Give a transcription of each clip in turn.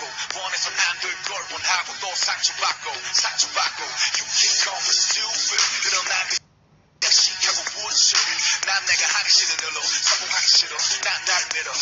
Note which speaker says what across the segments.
Speaker 1: One is
Speaker 2: an
Speaker 1: under girl, one half of those sack tobacco. Sack tobacco, you can
Speaker 2: call me stupid.
Speaker 1: It'll
Speaker 2: not be.
Speaker 1: That
Speaker 2: she kept a
Speaker 1: wood shirt. Now, nigga, how to
Speaker 2: shit
Speaker 1: in the low. Someone how to shit up. Not that middle.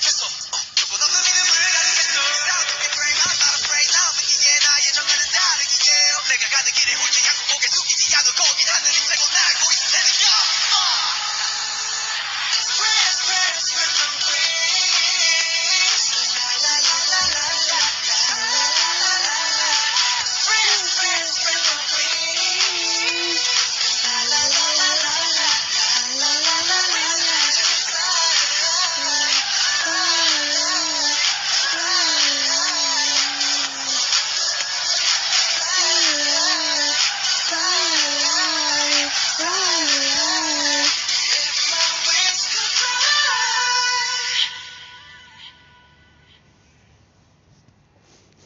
Speaker 2: Make it.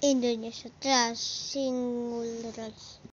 Speaker 2: Indonesia Trans Singulares